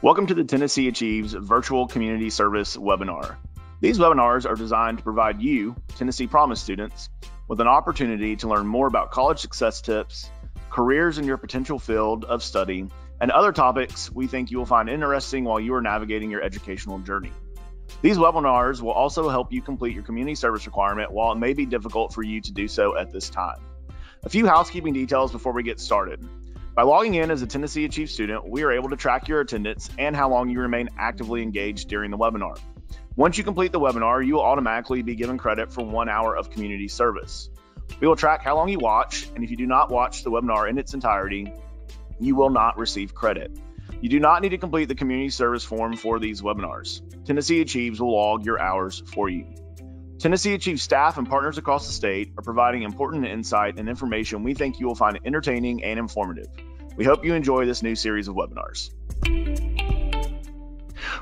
Welcome to the Tennessee Achieves Virtual Community Service webinar. These webinars are designed to provide you, Tennessee Promise students, with an opportunity to learn more about college success tips, careers in your potential field of study, and other topics we think you will find interesting while you are navigating your educational journey. These webinars will also help you complete your community service requirement while it may be difficult for you to do so at this time. A few housekeeping details before we get started. By logging in as a Tennessee Achieve student, we are able to track your attendance and how long you remain actively engaged during the webinar. Once you complete the webinar, you will automatically be given credit for one hour of community service. We will track how long you watch, and if you do not watch the webinar in its entirety, you will not receive credit. You do not need to complete the community service form for these webinars. Tennessee Achieves will log your hours for you. Tennessee Achieves staff and partners across the state are providing important insight and information we think you will find entertaining and informative. We hope you enjoy this new series of webinars.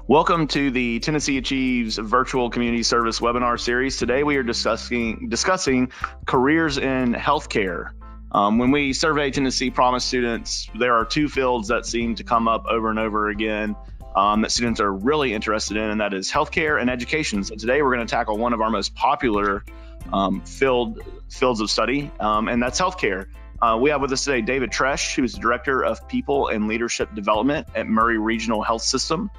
Welcome to the Tennessee Achieves Virtual Community Service webinar series. Today we are discussing discussing careers in healthcare. Um, when we survey Tennessee Promise students, there are two fields that seem to come up over and over again um, that students are really interested in, and that is healthcare and education. So today we're going to tackle one of our most popular um, field fields of study, um, and that's healthcare. Uh, we have with us today David Tresh, who is the Director of People and Leadership Development at Maury Regional Health System.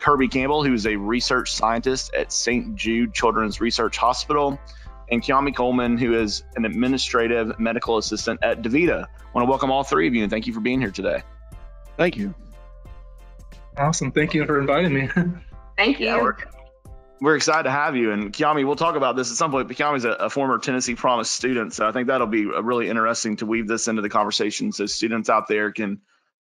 Kirby Campbell, who is a research scientist at St. Jude Children's Research Hospital. And Kiami Coleman, who is an administrative medical assistant at DaVita. I want to welcome all three of you and thank you for being here today. Thank you. Awesome. Thank you for inviting me. Thank you. We're excited to have you. And Kiami, we'll talk about this at some point. But Kiami's a, a former Tennessee Promise student, so I think that'll be really interesting to weave this into the conversation, so students out there can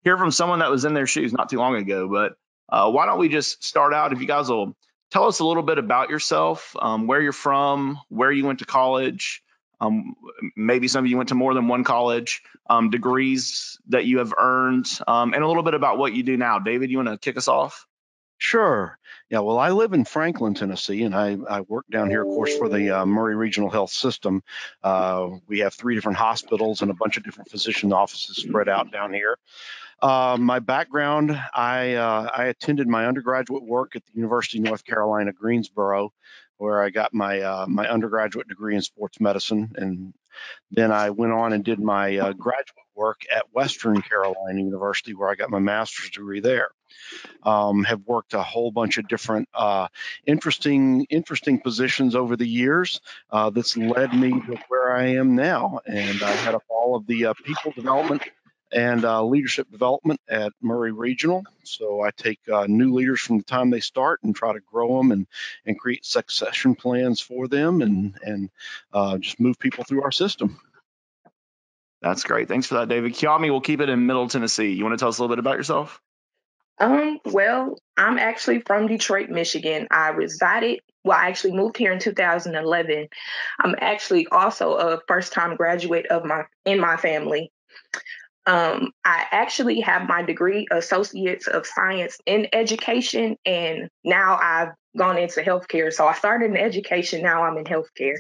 hear from someone that was in their shoes not too long ago. But uh, why don't we just start out? If you guys will tell us a little bit about yourself, um, where you're from, where you went to college. Um, maybe some of you went to more than one college, um, degrees that you have earned, um, and a little bit about what you do now. David, you want to kick us off? Sure. Yeah. Well, I live in Franklin, Tennessee, and I, I work down here, of course, for the uh, Maury Regional Health System. Uh, we have three different hospitals and a bunch of different physician offices spread out down here. Uh, my background, I uh, I attended my undergraduate work at the University of North Carolina, Greensboro, where I got my uh, my undergraduate degree in sports medicine, and then I went on and did my uh, graduate work at Western Carolina University, where I got my master's degree there. Um, have worked a whole bunch of different uh, interesting interesting positions over the years. Uh, that's led me to where I am now, and I head up all of the uh, people development and uh, leadership development at Maury Regional. So I take uh, new leaders from the time they start and try to grow them and, and create succession plans for them and, and uh, just move people through our system. That's great. Thanks for that, David. Kiami, we'll keep it in Middle Tennessee. You want to tell us a little bit about yourself? Um, well, I'm actually from Detroit, Michigan. I resided, well, I actually moved here in 2011. I'm actually also a first time graduate of my in my family. Um, I actually have my degree, Associates of Science in Education, and now I've gone into healthcare. So I started in education, now I'm in healthcare.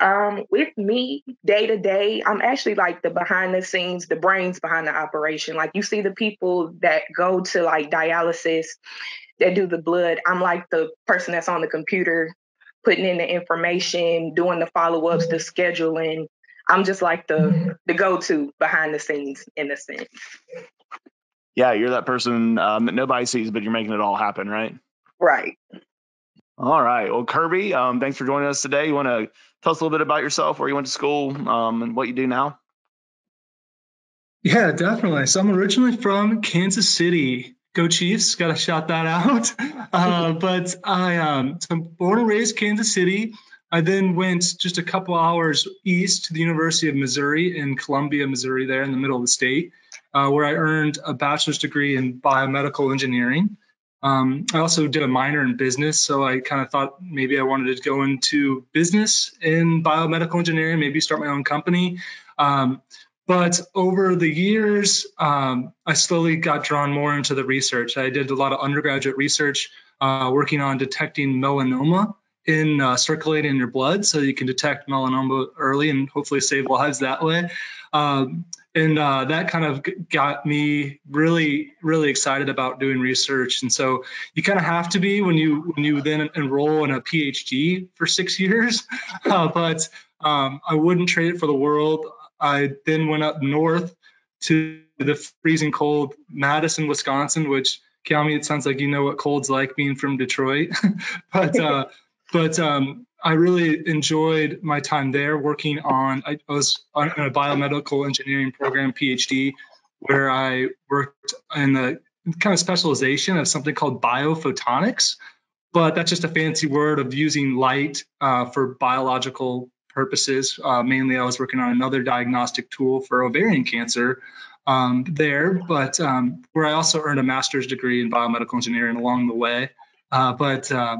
Um, with me, day to day, I'm actually like the behind the scenes, the brains behind the operation. Like you see the people that go to like dialysis, that do the blood. I'm like the person that's on the computer putting in the information, doing the follow ups, the scheduling, I'm just like the mm-hmm. the go to behind the scenes in a sense. Yeah, you're that person um, that nobody sees, but you're making it all happen, right? Right. All right. Well, Kirby, um, thanks for joining us today. You want to tell us a little bit about yourself, where you went to school, um, and what you do now? Yeah, definitely. So I'm originally from Kansas City. Go Chiefs! Got to shout that out. Uh, but I um, so I'm born and raised Kansas City. I then went just a couple hours east to the University of Missouri in Columbia, Missouri, there in the middle of the state, uh, where I earned a bachelor's degree in biomedical engineering. Um, I also did a minor in business, so I kind of thought maybe I wanted to go into business in biomedical engineering, maybe start my own company. Um, but over the years, um, I slowly got drawn more into the research. I did a lot of undergraduate research uh, working on detecting melanoma in uh, circulating in your blood so you can detect melanoma early and hopefully save lives that way. Um, and uh, that kind of got me really really excited about doing research. And so you kind of have to be when you when you then enroll in a phd for six years. Uh, but um, i wouldn't trade it for the world. I then went up north to the freezing cold madison wisconsin which Kiami, it sounds like you know what cold's like being from Detroit, but uh, but um, I really enjoyed my time there working on. I was on a biomedical engineering program, PhD, where I worked in the kind of specialization of something called biophotonics, but that's just a fancy word of using light uh, for biological purposes. Uh, mainly, I was working on another diagnostic tool for ovarian cancer um, there, but um, where I also earned a master's degree in biomedical engineering along the way. Uh, but uh,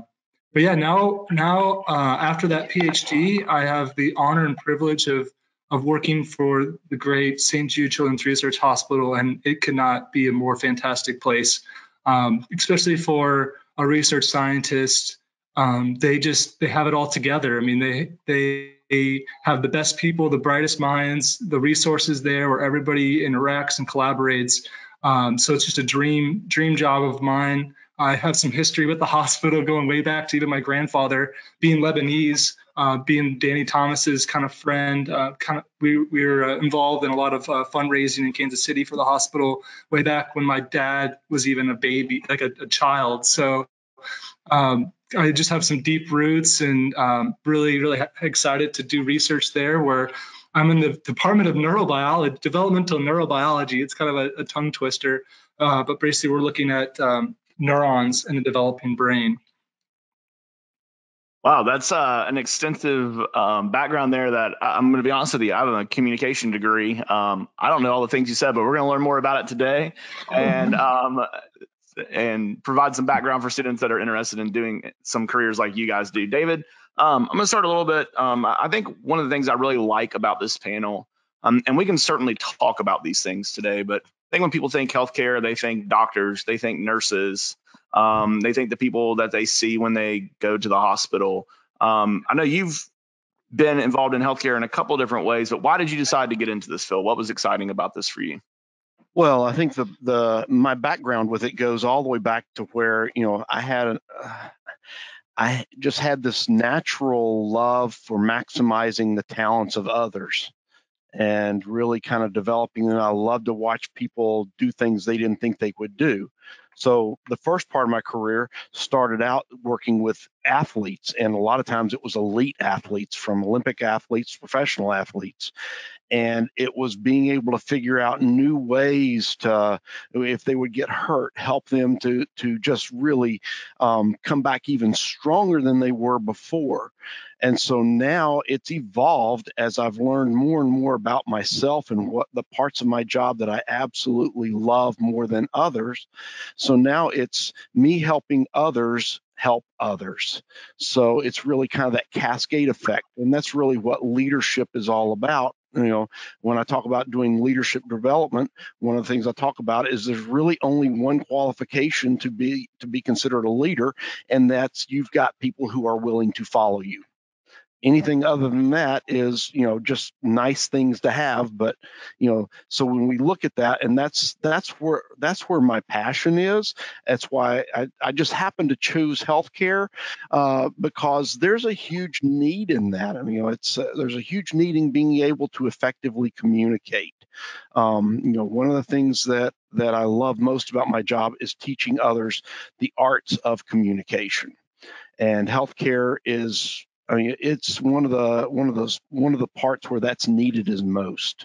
but yeah, now now uh, after that PhD, I have the honor and privilege of of working for the great St. Jude Children's Research Hospital, and it could not be a more fantastic place, um, especially for a research scientist. Um, they just they have it all together. I mean, they they they have the best people, the brightest minds, the resources there where everybody interacts and collaborates. Um, so it's just a dream dream job of mine. I have some history with the hospital going way back to even my grandfather being Lebanese, uh, being Danny Thomas's kind of friend. Uh, kind of we, we were uh, involved in a lot of uh, fundraising in Kansas City for the hospital way back when my dad was even a baby, like a, a child. So um, I just have some deep roots and um, really, really excited to do research there where I'm in the Department of Neurobiology, Developmental Neurobiology. It's kind of a, a tongue twister, uh, but basically we're looking at um, neurons in a developing brain. Wow, that's uh, an extensive um, background there. That I'm going to be honest with you, I have a communication degree. Um, I don't know all the things you said, but we're going to learn more about it today, and um, and provide some background for students that are interested in doing some careers like you guys do. David, um, I'm going to start a little bit. Um, I think one of the things I really like about this panel, um, and we can certainly talk about these things today, but I think when people think healthcare, they think doctors, they think nurses, um, they think the people that they see when they go to the hospital. Um, I know you've been involved in healthcare in a couple different ways, but why did you decide to get into this field? What was exciting about this for you? Well, I think the the my background with it goes all the way back to where you know I had uh, I just had this natural love for maximizing the talents of others and really kind of developing them. I love to watch people do things they didn't think they would do. So the first part of my career started out working with athletes, and a lot of times it was elite athletes, from Olympic athletes, professional athletes, and it was being able to figure out new ways to, if they would get hurt, help them to to just really um, come back even stronger than they were before. And so now it's evolved as I've learned more and more about myself and what the parts of my job that I absolutely love more than others. So now it's me helping others help others. So it's really kind of that cascade effect. And that's really what leadership is all about. You know, when I talk about doing leadership development, one of the things I talk about is there's really only one qualification to be to be considered a leader, and that's you've got people who are willing to follow you anything other than that is you know just nice things to have but you know so when we look at that and that's that's where that's where my passion is. That's why i, I just happen to choose healthcare uh, because there's a huge need in that. I mean you know it's uh, there's a huge need in being able to effectively communicate. Um, you know one of the things that that i love most about my job is teaching others the arts of communication. And healthcare is I mean, it's one of the one of those one of the parts where that's needed is most.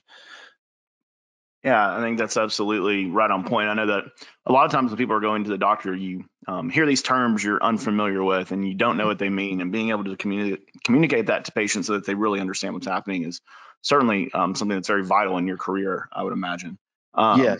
Yeah, I think that's absolutely right on point. I know that a lot of times when people are going to the doctor, you um, hear these terms you're unfamiliar with and you don't know what they mean. And being able to communicate communicate that to patients so that they really understand what's happening is certainly um, something that's very vital in your career, I would imagine. Um, yeah.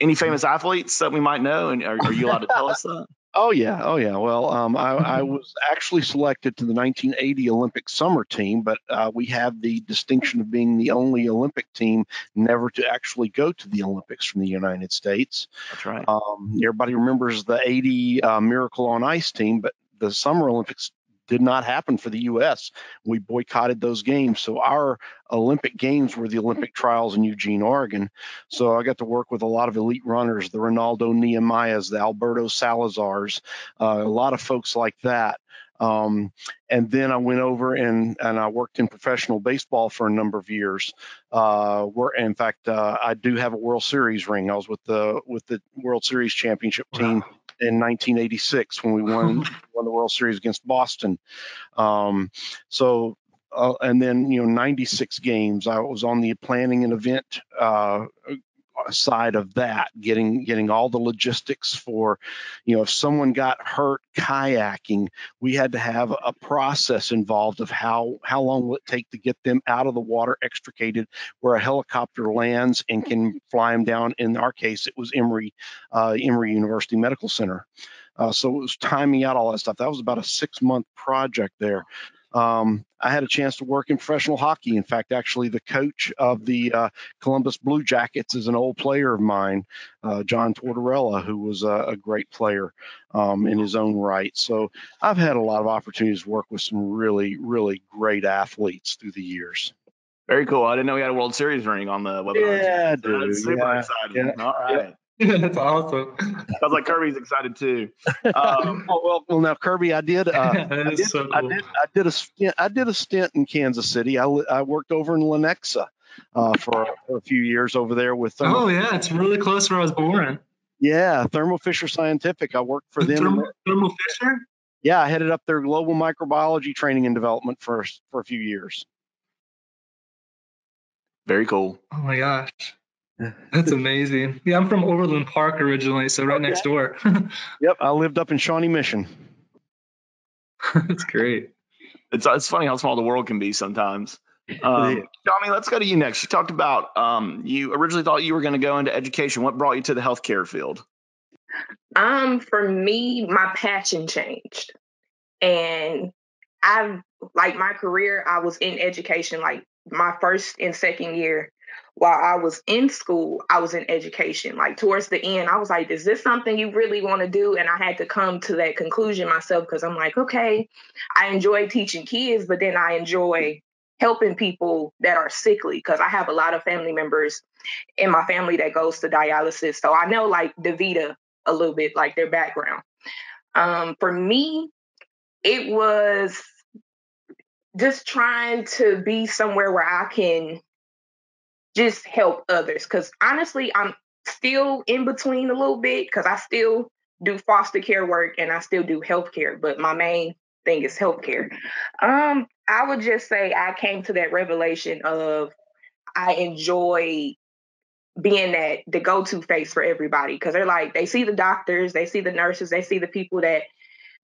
Any famous athletes that we might know, and are, are you allowed to tell us that? Oh yeah, oh yeah. Well, um, I, I, was actually selected to the 1980 Olympic summer team, but uh, we have the distinction of being the only Olympic team never to actually go to the Olympics from the United States. That's right. Um, everybody remembers the 80 uh, Miracle on Ice team, but the Summer Olympics did not happen for the U.S. We boycotted those games. So our Olympic Games were the Olympic trials in Eugene, Oregon. So I got to work with a lot of elite runners, the Renaldo Nehemiahs, the Alberto Salazars, uh, a lot of folks like that. Um, and then I went over and, and I worked in professional baseball for a number of years. Uh, where, in fact, uh, I do have a World Series ring. I was with the with the World Series championship team wow. In 1986 when we won won the World Series against Boston. Um, so uh, and then you know 96 games. I was on the planning and event uh, side of that, getting getting all the logistics for, you know, if someone got hurt kayaking, we had to have a process involved of how how long will it take to get them out of the water, extricated, where a helicopter lands and can fly them down. In our case, it was Emory uh, Emory University Medical Center. Uh, so it was timing out all that stuff. That was about a six month project there. Um, I had a chance to work in professional hockey. In fact, actually, the coach of the uh, Columbus Blue Jackets is an old player of mine, uh, John Tortorella, who was a, a great player um, in his own right. So I've had a lot of opportunities to work with some really, really great athletes through the years. Very cool. I didn't know we had a World Series ring on the webinar. Yeah, dude. Super yeah, exciting. yeah, All right. That's awesome. Sounds like Kirby's excited too. Um, oh, well, well, now Kirby, I did. Uh, I, did so cool. I did. I did a stint. I did a stint in Kansas City. I, I worked over in Lenexa uh, for, for, a few years over there with. Thermo oh yeah, it's really close where I was born. Yeah, Thermo Fisher Scientific. I worked for them. Thermo, Thermo Fisher. Yeah, I headed up their global microbiology training and development for for a few years. Very cool. Oh my gosh. That's amazing. Yeah, I'm from Overland Park originally, so right okay. next door. yep, I lived up in Shawnee Mission. That's great. It's it's funny how small the world can be sometimes. Um, Kiami, let's go to you next. You talked about um, you originally thought you were going to go into education. What brought you to the healthcare field? Um, for me, my passion changed, and I've like my career. I was in education like my first and second year while I was in school, I was in education. Like towards the end, I was like, is this something you really want to do? And I had to come to that conclusion myself because I'm like, okay, I enjoy teaching kids, but then I enjoy helping people that are sickly because I have a lot of family members in my family that goes to dialysis. So I know like DaVita a little bit, like their background. Um, for me, it was just trying to be somewhere where I can just help others. Because honestly, I'm still in between a little bit because I still do foster care work and I still do healthcare, but my main thing is healthcare. Um, I would just say I came to that revelation of I enjoy being that the go-to face for everybody because they're like they see the doctors, they see the nurses, they see the people that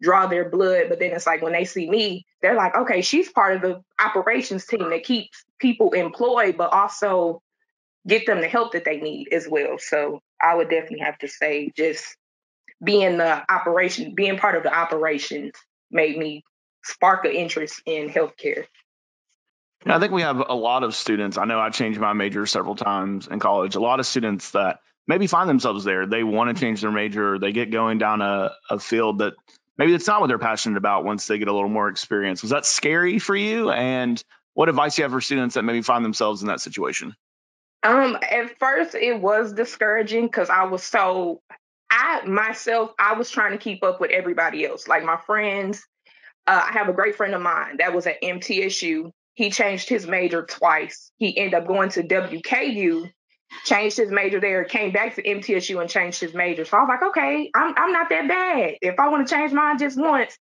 draw their blood. But then it's like when they see me, they're like, okay, she's part of the operations team that keeps people employed, but also get them the help that they need as well. So I would definitely have to say just being the operation, being part of the operations made me spark an interest in healthcare. I think we have a lot of students. I know I changed my major several times in college. A lot of students that maybe find themselves there. They want to change their major. They get going down a, a field that maybe it's not what they're passionate about once they get a little more experience. Was that scary for you? And what advice do you have for students that maybe find themselves in that situation? Um, at first it was discouraging because I was so I myself I was trying to keep up with everybody else, like my friends. Uh, I have a great friend of mine that was at MTSU. He changed his major twice. He ended up going to WKU changed his major there, came back to MTSU and changed his major. So I was like, okay, I'm I'm not that bad. If I want to change mine just once,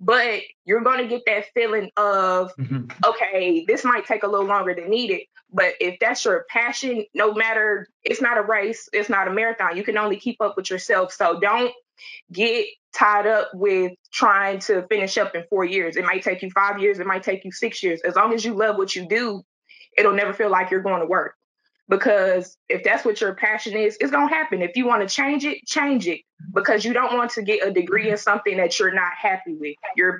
but you're going to get that feeling of, mm-hmm. okay, this might take a little longer than needed. But if that's your passion, no matter, it's not a race, it's not a marathon. You can only keep up with yourself. So don't get tied up with trying to finish up in four years. It might take you five years, it might take you six years. As long as you love what you do, it'll never feel like you're going to work because if that's what your passion is, it's going to happen. If you want to change it, change it because you don't want to get a degree in something that you're not happy with. You're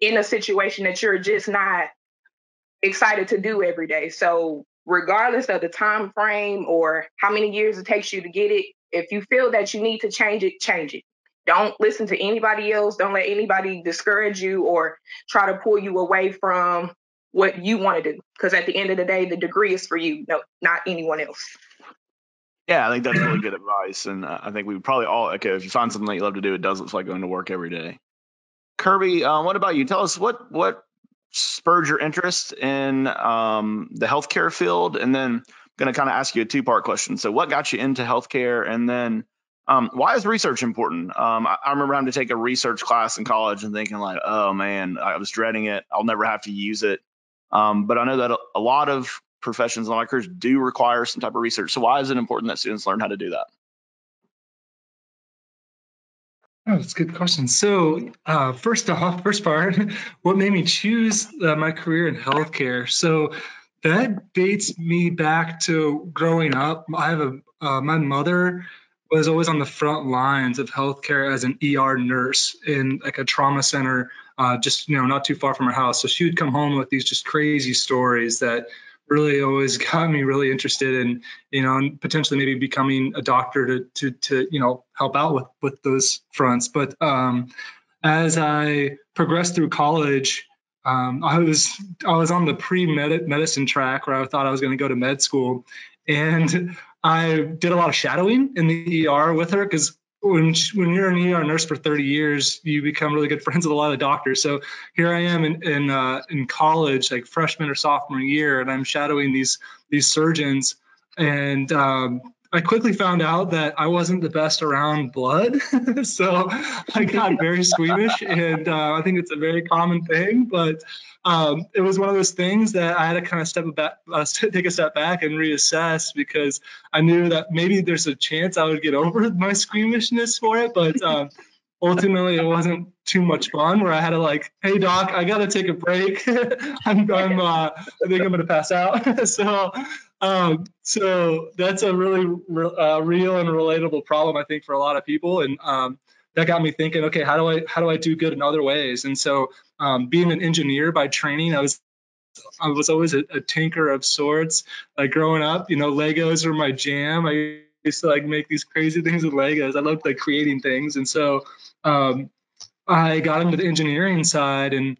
in a situation that you're just not excited to do every day. So, regardless of the time frame or how many years it takes you to get it, if you feel that you need to change it, change it. don't listen to anybody else. Don't let anybody discourage you or try to pull you away from what you want to do. Because at the end of the day, the degree is for you, no, not anyone else. Yeah, I think that's really good advice, and I think we probably all okay if you find something that you love to do, it does look like going to work every day. Kirby, uh, what about you? Tell us what what spurred your interest in um, the healthcare field, and then I'm going to kind of ask you a two part question. So, what got you into healthcare, and then um, why is research important? Um, I, I, remember having to take a research class in college and thinking like, oh man, I was dreading it. I'll never have to use it. Um, but I know that a, a, lot of professions and careers do require some type of research. So why is it important that students learn how to do that? Oh, that's a good question. So, uh, first off, first part, what made me choose uh, my career in healthcare? So, that dates me back to growing up. I have a uh, my mother was always on the front lines of healthcare as an ER nurse in like a trauma center, uh, just you know not too far from her house. So she would come home with these just crazy stories that really always got me really interested in you know and potentially maybe becoming a doctor to to to you know help out with with those fronts but um as i progressed through college um, I was I was on the pre medicine track where I thought I was going to go to med school, and I did a lot of shadowing in the ER with her because when when you're an ER nurse for 30 years, you become really good friends with a lot of doctors. So here I am in in, uh, in college, like freshman or sophomore year, and I'm shadowing these these surgeons, and um, I quickly found out that I wasn't the best around blood, so I got very squeamish, and uh, I think it's a very common thing. But um, it was one of those things that I had to kind of step back, uh, take a step back and reassess because I knew that maybe there's a chance I would get over my squeamishness for it, but um, ultimately it wasn't too much fun. Where I had to like, hey doc, I got to take a break. I'm, I'm uh, I think I'm gonna pass out. so um, so that's a really re- uh, real and relatable problem, I think, for a lot of people. And um, that got me thinking, okay, how do I how do I do good in other ways? And so, um, being an engineer by training, I was I was always a, a, tinker of sorts. Like growing up, you know, Legos were my jam. I used to like make these crazy things with Legos. I loved like creating things, and so um, I got into the engineering side and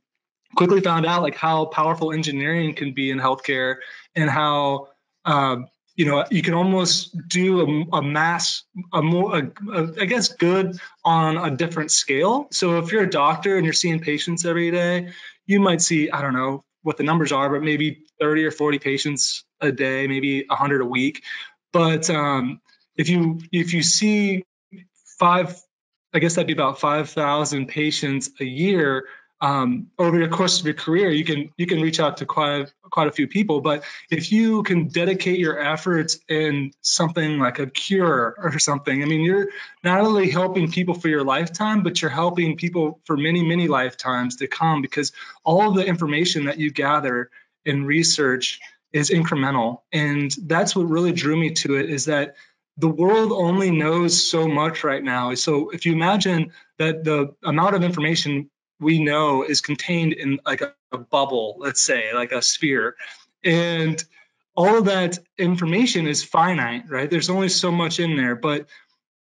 quickly found out like how powerful engineering can be in healthcare and how um, you know, you can almost do a, a mass, a more, a, a, I guess, good on a different scale. So if you're a doctor and you're seeing patients every day, you might see, I don't know what the numbers are, but maybe 30 or 40 patients a day, maybe 100 a week. But um, if you if you see five, I guess that'd be about 5,000 patients a year um, over the course of your career, you can you can reach out to quite quite a few people. But if you can dedicate your efforts in something like a cure or something, I mean, you're not only helping people for your lifetime, but you're helping people for many many lifetimes to come because all the information that you gather in research is incremental, and that's what really drew me to it. Is that the world only knows so much right now. So if you imagine that the amount of information we know is contained in like a, a bubble, let's say, like a sphere. And all of that information is finite, right? There's only so much in there, but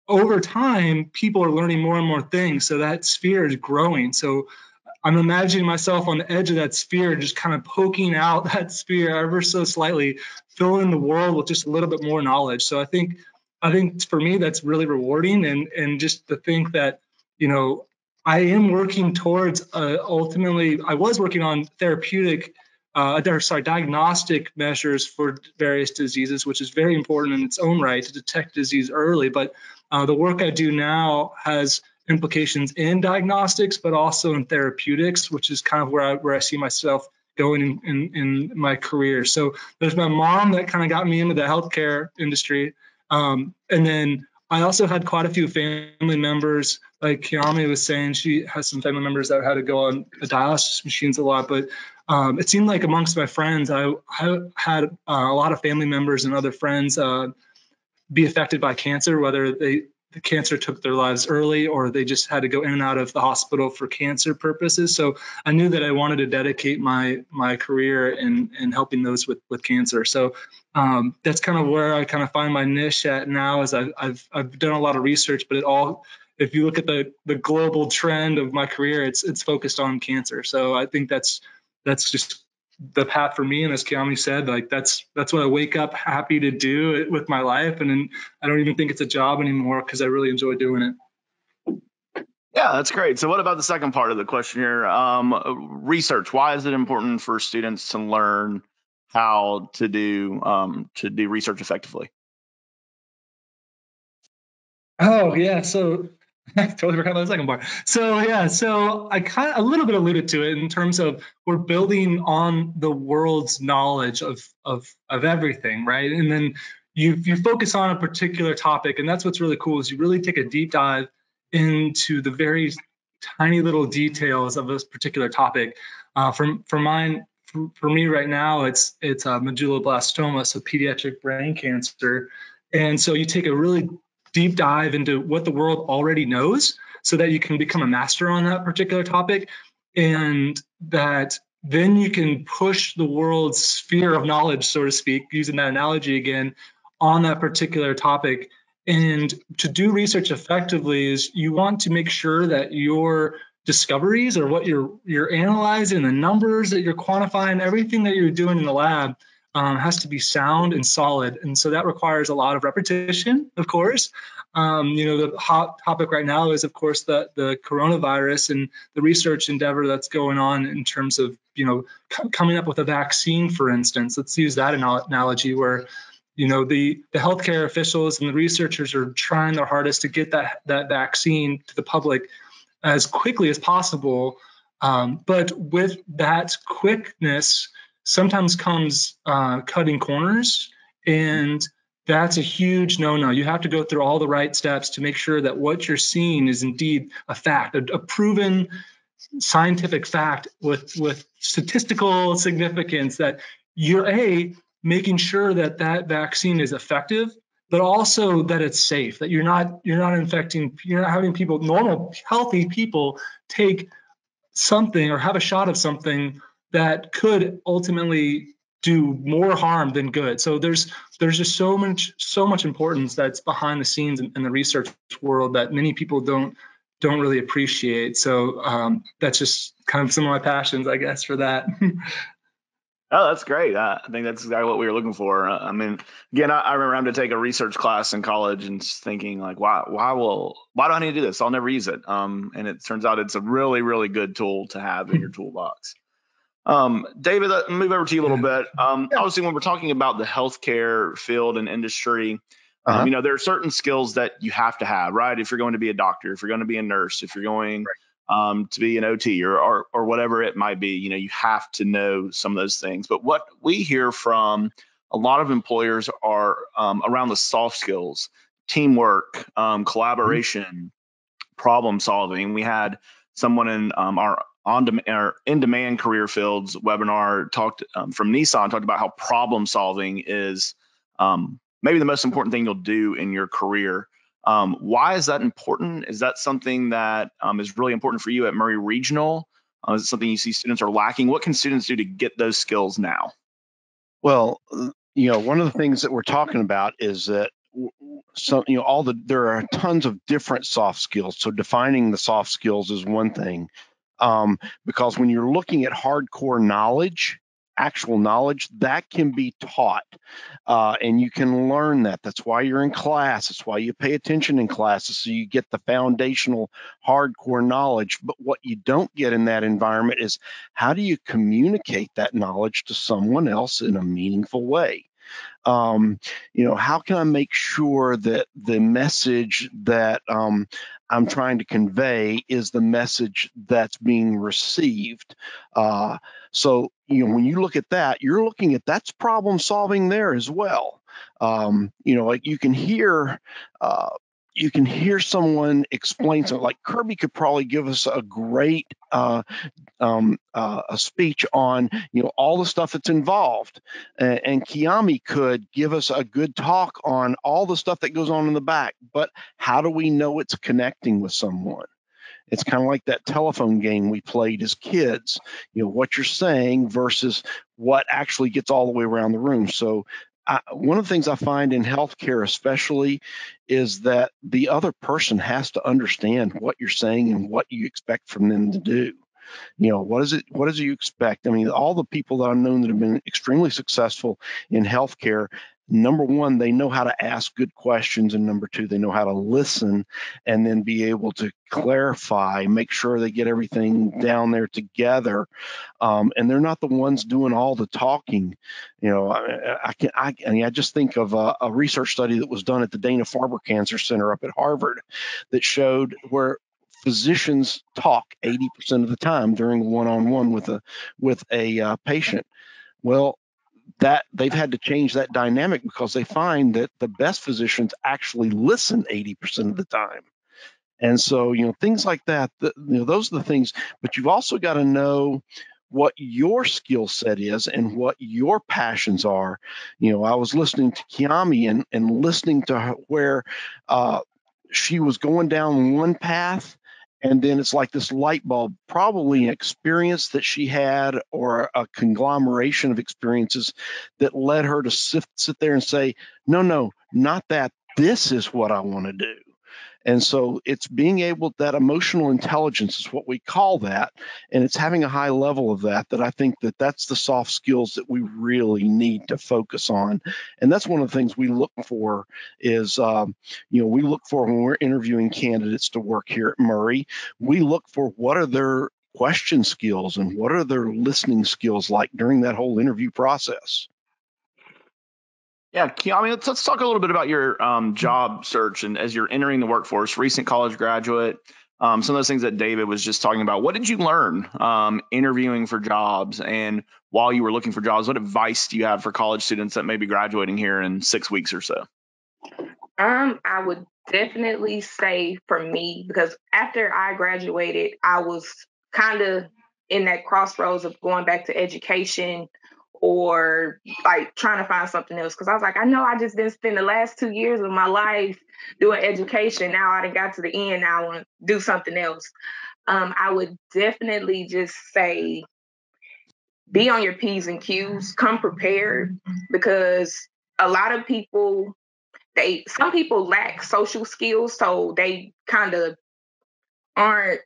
over time, people are learning more and more things. So that sphere is growing. So I'm imagining myself on the edge of that sphere, just kind of poking out that sphere ever so slightly, filling the world with just a little bit more knowledge. So I think, I think for me, that's really rewarding. And, and just to think that, you know, I am working towards uh, ultimately. I was working on therapeutic, uh, sorry, diagnostic measures for various diseases, which is very important in its own right to detect disease early. But uh, the work I do now has implications in diagnostics, but also in therapeutics, which is kind of where I where I see myself going in, in, in my career. So there's my mom that kind of got me into the healthcare industry, um, and then I also had quite a few family members, like Kiami was saying, she has some family members that had to go on the dialysis machines a lot. But um, it seemed like amongst my friends, I, I had uh, a lot of family members and other friends uh, be affected by cancer, whether they the cancer took their lives early or they just had to go in and out of the hospital for cancer purposes. So I knew that I wanted to dedicate my my career in in helping those with with cancer. So um, that's kind of where I kind of find my niche at now. Is I've, I've I've done a lot of research, but it all if you look at the the global trend of my career, it's it's focused on cancer. So I think that's that's just the path for me. And as Kiami said, like that's that's what I wake up happy to do with my life, and then I don't even think it's a job anymore because I really enjoy doing it. Yeah, that's great. So, what about the second part of the question here? Um, research. Why is it important for students to learn how to do um, to do research effectively? Oh yeah, so I totally forgot about the second part. So yeah, so I kind of a little bit alluded to it in terms of we're building on the world's knowledge of of of everything, right? And then you you focus on a particular topic, and that's what's really cool is you really take a deep dive into the very tiny little details of this particular topic. Uh, for for mine, for, for, me right now, it's it's a medulloblastoma, so pediatric brain cancer, and so you take a really deep dive into what the world already knows, so that you can become a master on that particular topic, and that then you can push the world's sphere of knowledge, so to speak, using that analogy again, on that particular topic. And to do research effectively is you want to make sure that your discoveries or what you're you're analyzing, the numbers that you're quantifying, everything that you're doing in the lab um, has to be sound and solid. And so that requires a lot of repetition, of course. Um, you know, the hot topic right now is, of course, the the coronavirus and the research endeavor that's going on in terms of you know c- coming up with a vaccine, for instance. Let's use that analogy where you know the the healthcare officials and the researchers are trying their hardest to get that that vaccine to the public as quickly as possible um, but with that quickness sometimes comes uh, cutting corners and that's a huge no-no. You have to go through all the right steps to make sure that what you're seeing is indeed a fact a, a proven scientific fact with with statistical significance that you're a making sure that that vaccine is effective but also that it's safe that you're not you're not infecting you're not having people normal healthy people take something or have a shot of something that could ultimately do more harm than good so there's there's just so much so much importance that's behind the scenes in, in the research world that many people don't don't really appreciate so um, that's just kind of some of my passions i guess for that Oh, that's great. Uh, I think that's exactly what we were looking for. Uh, I mean, again, I, I, remember having to take a research class in college and thinking like, why, why will, why do I need to do this? I'll never use it. Um, and it turns out it's a really, really good tool to have in your toolbox. Um, David, uh, move over to you a little bit. Um, obviously, when we're talking about the healthcare field and industry, um, uh-huh. um, you know, there are certain skills that you have to have, right? If you're going to be a doctor, if you're going to be a nurse, if you're going right um, to be an OT or, or, or whatever it might be. You know, you have to know some of those things. But what we hear from a lot of employers are um, around the soft skills, teamwork, um, mm-hmm. collaboration, mm-hmm. problem solving. We had someone in um, our on demand or in demand career fields webinar talked um, from Nissan talked about how problem solving is um, maybe the most important thing you'll do in your career. Um, why is that important? Is that something that um, is really important for you at Maury Regional? Uh, is it something you see students are lacking? What can students do to get those skills now? Well, you know, one of the things that we're talking about is that some, you know, all the there are tons of different soft skills. So defining the soft skills is one thing, um, because when you're looking at hardcore knowledge, actual knowledge that can be taught uh, and you can learn that. That's why you're in class. That's why you pay attention in classes so you get the foundational hardcore knowledge. But what you don't get in that environment is how do you communicate that knowledge to someone else in a meaningful way um, you know how can i make sure that the message that um, i'm trying to convey is the message that's being received? Uh, so you know when you look at that you're looking at that's problem solving there as well. Um, you know like you can hear uh, you can hear someone explain something like Kirby could probably give us a great uh, um, uh, a speech on you know all the stuff that's involved, and, and Kiami could give us a good talk on all the stuff that goes on in the back. But how do we know it's connecting with someone? It's kind of like that telephone game we played as kids. You know what you're saying versus what actually gets all the way around the room. So I, one of the things I find in healthcare, especially, is that the other person has to understand what you're saying and what you expect from them to do. You know, what is it? What does you expect? I mean, all the people that I've known that have been extremely successful in healthcare number one, they know how to ask good questions, and number two, they know how to listen and then be able to clarify, make sure they get everything down there together. Um, and they're not the ones doing all the talking. You know, I, I can I, I, mean, I just think of a, a research study that was done at the Dana Farber Cancer Center up at Harvard that showed where physicians talk 80% of the time during one-on-one with a with a uh, patient. Well, that they've had to change that dynamic because they find that the best physicians actually listen 80% of the time. And so, you know, things like that, the, you know, those are the things, but you've also got to know what your skill set is and what your passions are. You know, I was listening to Kiami and, and listening to her where uh, she was going down one path and then it's like this light bulb probably an experience that she had or a conglomeration of experiences that led her to sit, sit there and say no no not that. This is what i want to do and so it's being able that emotional intelligence is what we call that, and it's having a high level of that that I think that that's the soft skills that we really need to focus on. And that's one of the things we look for is um, you know we look for when we're interviewing candidates to work here at Maury, we look for what are their question skills and what are their listening skills like during that whole interview process. Yeah, I mean, let's, let's talk a little bit about your um, job search and as you're entering the workforce, recent college graduate, um, some of those things that David was just talking about. What did you learn um, interviewing for jobs, and while you were looking for jobs, what advice do you have for college students that may be graduating here in six weeks or so? Um, I would definitely say for me because after I graduated, I was kind of in that crossroads of going back to education or like trying to find something else. Cause I was like, I know I just didn't spend the last two years of my life doing education. Now I done got to the end. Now I want to do something else. Um, I would definitely just say be on your P's and Q's, come prepared because a lot of people they some people lack social skills, so they kind of aren't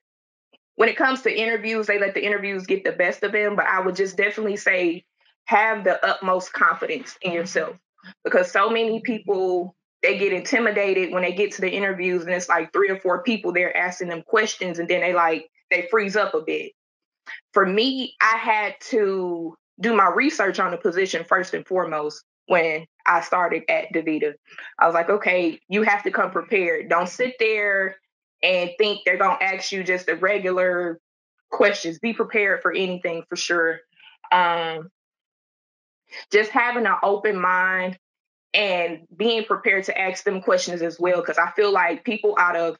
when it comes to interviews, they let the interviews get the best of them. But I would just definitely say have the utmost confidence in yourself. Because so many people they get intimidated when they get to the interviews and it's like three or four people there asking them questions and then they like they freeze up a bit. For me i had to do my research on the position first and foremost when i started at DaVita. I was like okay you have to come prepared. Don't sit there and think they're going to ask you just the regular questions. Be prepared for anything for sure. Um, just having an open mind and being prepared to ask them questions as well. Because I feel like people out of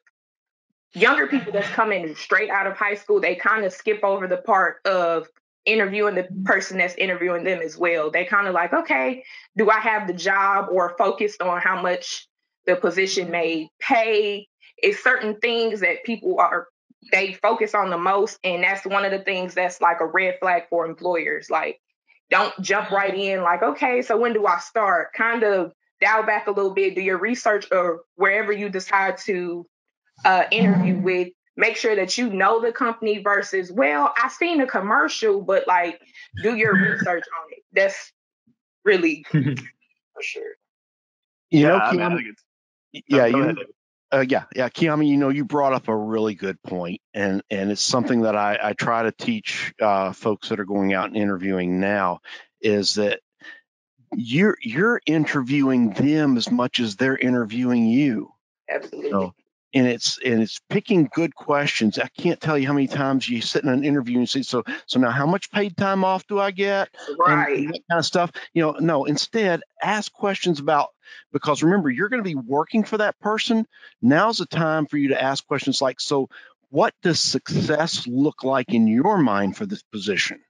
younger people that's coming straight out of high school, they kind of skip over the part of interviewing the person that's interviewing them as well. They kind of like, okay, do I have the job or focused on how much the position may pay? It's certain things that people are they focus on the most and that's one of the things that's like a red flag for employers like don't jump right in like, okay, so when do I start? Kind of dial back a little bit, do your research or wherever you decide to uh, interview with. Make sure that you know the company versus, well, I've seen a commercial, but like do your research on it. That's really for sure. You yeah, know, I mean, I yeah, you, ahead, uh, yeah, yeah, Kiami, you know, you brought up a really good point, and and it's something that I, I try to teach uh, folks that are going out and interviewing now is that you're you're interviewing them as much as they're interviewing you. Absolutely. So, and it's and it's picking good questions. I can't tell you how many times you sit in an interview and say, so so now how much paid time off do I get? Right. And, and that kind of stuff. You know, no, instead ask questions about because remember, you're going to be working for that person. Now's the time for you to ask questions like, so what does success look like in your mind for this position?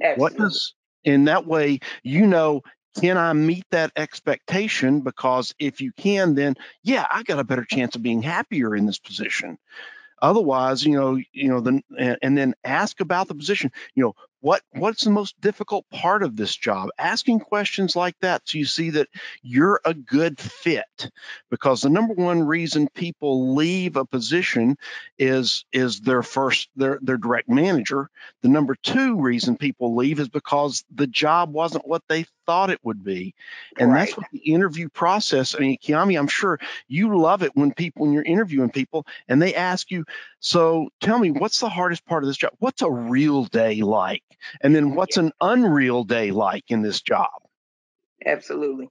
Absolutely. What does in that way you know can I meet that expectation? Because if you can, then yeah, I got a better chance of being happier in this position. Otherwise, you know, you know, then and, and then ask about the position. You know, what what's the most difficult part of this job? Asking questions like that so you see that you're a good fit. Because the number one reason people leave a position is is their first their their direct manager. The number two reason people leave is because the job wasn't what they thought it would be. And right. that's what the interview process i mean kiami i'm sure you love it when people when you're interviewing people and they ask you so tell me what's the hardest part of this job? What's a real day like and then what's an unreal day like in this job? Absolutely.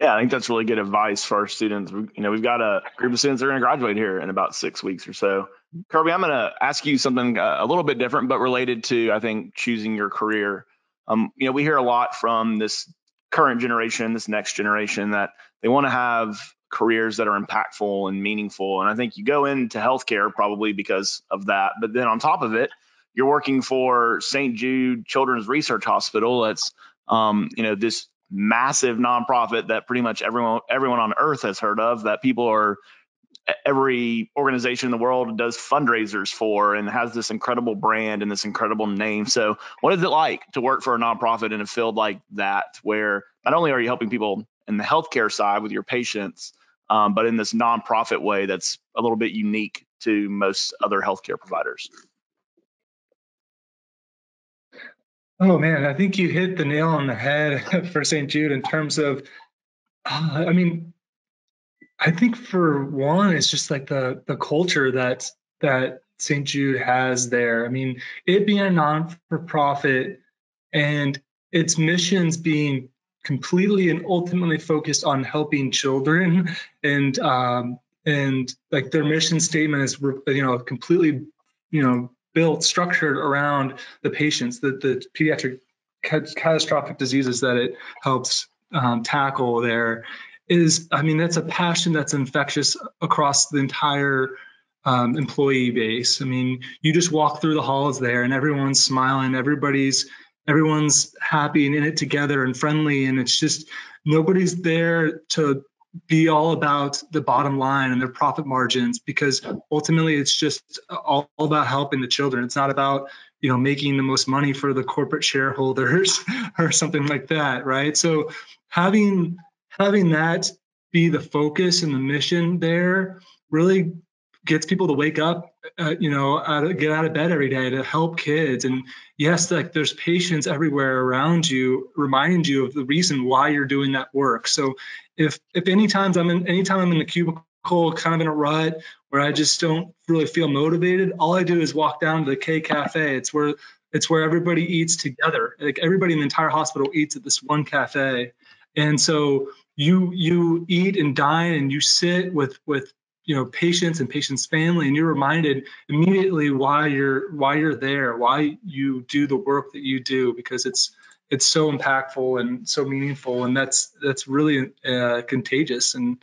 Yeah, I think that's really good advice for our students. You know, we've got a group of students that are going to graduate here in about six weeks or so. Kirby, I'm going to ask you something uh, a little bit different, but related to, I think, choosing your career. Um, you know, we hear a lot from this current generation, this next generation, that they want to have careers that are impactful and meaningful. And I think you go into healthcare probably because of that. But then on top of it, you're working for St. Jude Children's Research Hospital. That's um, you know this massive nonprofit that pretty much everyone everyone on earth has heard of. That people are every organization in the world does fundraisers for and has this incredible brand and this incredible name. So, what is it like to work for a nonprofit in a field like that, where not only are you helping people in the healthcare side with your patients, um, but in this nonprofit way that's a little bit unique to most other healthcare providers? Oh man, I think you hit the nail on the head for St. Jude in terms of, uh, I mean, I think for one, it's just like the the culture that that St. Jude has there. I mean, it being a non-for-profit and its missions being completely and ultimately focused on helping children and um, and like their mission statement is you know completely you know built, structured around the patients, the, the pediatric catastrophic diseases that it helps um, tackle there is, I mean, that's a passion that's infectious across the entire um, employee base. I mean, you just walk through the halls there and everyone's smiling, everybody's everyone's happy and in it together and friendly and it's just nobody's there to be all about the bottom line and their profit margins because ultimately it's just all, about helping the children. It's not about you know making the most money for the corporate shareholders or something like that right? So having having that be the focus and the mission there really gets people to wake up, uh, you know, out get out of bed every day to help kids. And yes, like there's patients everywhere around you, reminding you of the reason why you're doing that work. So if if any times I'm in anytime I'm in the cubicle, kind of in a rut where I just don't really feel motivated, all I do is walk down to the Kay Kafe. It's where it's where everybody eats together. Like everybody in the entire hospital eats at this one cafe. And so you you eat and dine and you sit with with you know patients and patients family and you're reminded immediately why you're why you're there why you do the work that you do because it's it's so impactful and so meaningful and that's that's really uh, contagious and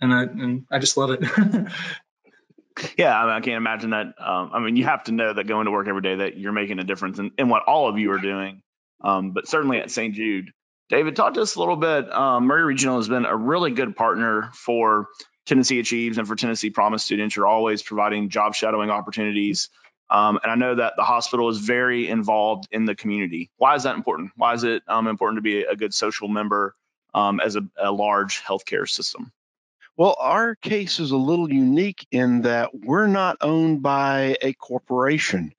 and I and I just love it. yeah, I, mean, I, can't imagine that. Um, I mean, you have to know that going to work every day that you're making a difference in, in what all of you are doing. Um, but certainly at St. Jude, David, talk to us a little bit. Um, Maury Regional has been a really good partner for Tennessee Achieves and for Tennessee Promise students, you're always providing job shadowing opportunities. Um, and I know that the hospital is very involved in the community. Why is that important? Why is it um, important to be a good social member um, as a, a large healthcare system? Well, our case is a little unique in that we're not owned by a corporation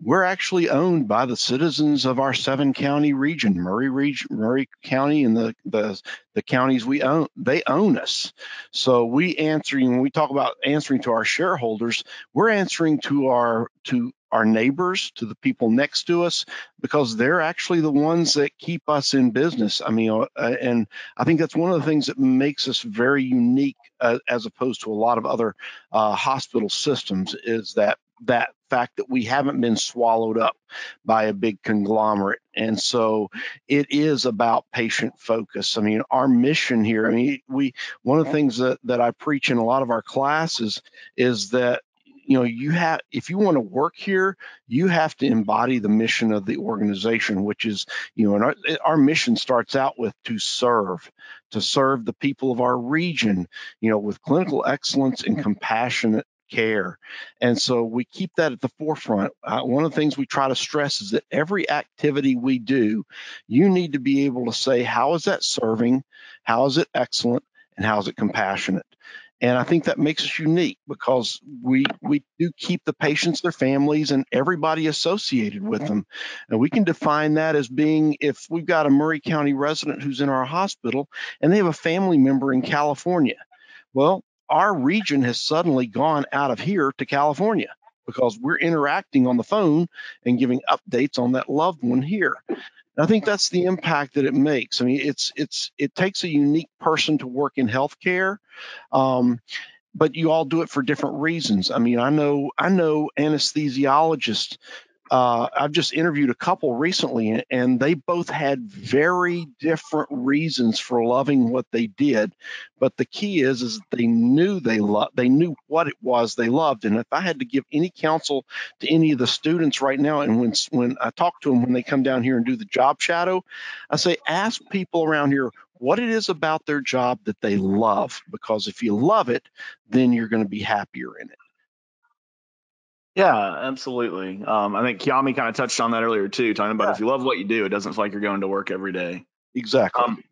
we're actually owned by the citizens of our seven county region, Maury region, Maury County, and the, the the counties we own. They own us. So we answering when we talk about answering to our shareholders, we're answering to our to our neighbors, to the people next to us, because they're actually the ones that keep us in business. I mean, uh, and I think that's one of the things that makes us very unique uh, as opposed to a lot of other uh, hospital systems is that that fact that we haven't been swallowed up by a big conglomerate. And so it is about patient focus. I mean, our mission here, I mean, we one of the things that, that I preach in a lot of our classes is that you know you have if you want to work here you have to embody the mission of the organization which is you know and our, our mission starts out with to serve to serve the people of our region you know with clinical excellence and compassionate care. And so we keep that at the forefront. Uh, one of the things we try to stress is that every activity we do, you need to be able to say, how is that serving? How is it excellent? And how is it compassionate? And I think that makes us unique because we we do keep the patients, their families, and everybody associated with them. And we can define that as being if we've got a Maury County resident who's in our hospital and they have a family member in California. Well, our region has suddenly gone out of here to California because we're interacting on the phone and giving updates on that loved one here. And I think that's the impact that it makes. I mean, it's it's it takes a unique person to work in healthcare, um, but you all do it for different reasons. I mean, I know I know anesthesiologists uh, I've just interviewed a couple recently, and they both had very different reasons for loving what they did. But the key is, is they knew they loved, they knew what it was they loved. And if I had to give any counsel to any of the students right now, and when when I talk to them when they come down here and do the job shadow, I say ask people around here what it is about their job that they love, because if you love it, then you're going to be happier in it. Yeah, absolutely. Um, I think Kiami kind of touched on that earlier too, talking about yeah. if you love what you do, it doesn't feel like you're going to work every day. Exactly. Um,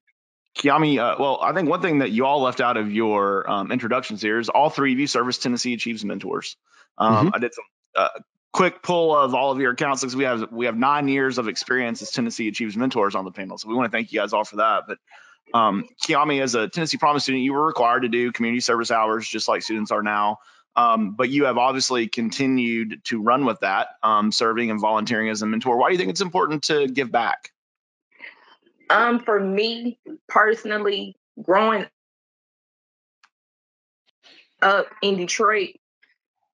Kiami, uh, well, I think one thing that you all left out of your um, introductions here is all three of you service Tennessee Achieves mentors. Um, mm-hmm. I did some uh, quick pull of all of your accounts because we have we have nine years of experience as Tennessee Achieves mentors on the panel, so we want to thank you guys all for that. But um, Kiami, as a Tennessee Promise student, you were required to do community service hours just like students are now. Um, but you have obviously continued to run with that, um, serving and volunteering as a mentor. Why do you think it's important to give back? Um, for me personally, growing up in Detroit,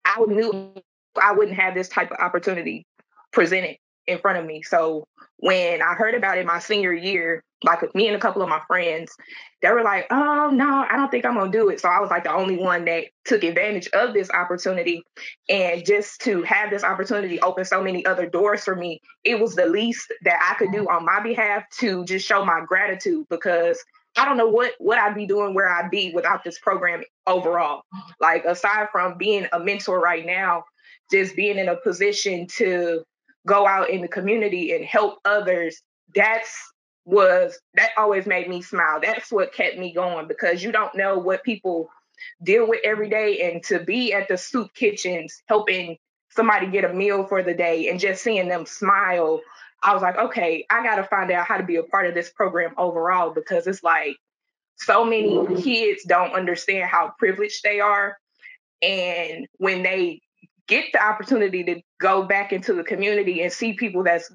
I knew I wouldn't have this type of opportunity presented in front of me. So when I heard about it my senior year, like me and a couple of my friends, they were like, oh, no, I don't think I'm going to do it. So I was like the only one that took advantage of this opportunity. And just to have this opportunity open so many other doors for me, it was the least that I could do on my behalf to just show my gratitude because I don't know what what I'd be doing where I'd be without this program overall. Like aside from being a mentor right now, just being in a position to go out in the community and help others, that's was that always made me smile. That's what kept me going because you don't know what people deal with every day and to be at the soup kitchens helping somebody get a meal for the day and just seeing them smile I was like, okay, I got to find out how to be a part of this program overall because it's like so many kids don't understand how privileged they are. And when they get the opportunity to go back into the community and see people that's